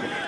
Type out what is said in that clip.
Yeah.